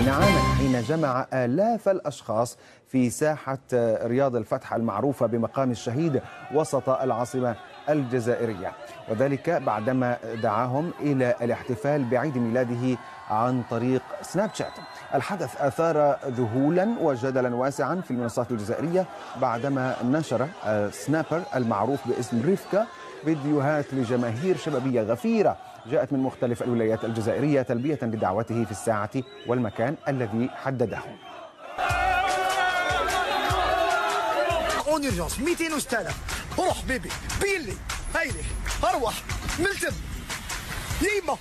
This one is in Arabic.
من عام حين جمع آلاف الأشخاص في ساحة رياض الفتح المعروفة بمقام الشهيد وسط العاصمة. الجزائرية. وذلك بعدما دعاهم إلى الاحتفال بعيد ميلاده عن طريق سناب شات. الحدث أثار ذهولا وجدلا واسعا في المنصات الجزائرية بعدما نشر سنابر المعروف باسم ريفكا فيديوهات لجماهير شبابية غفيرة جاءت من مختلف الولايات الجزائرية تلبية لدعوته في الساعة والمكان الذي حدده. اورجونس 200 أستاذ روح بيبي بيلي هيلي أروح ملتم يما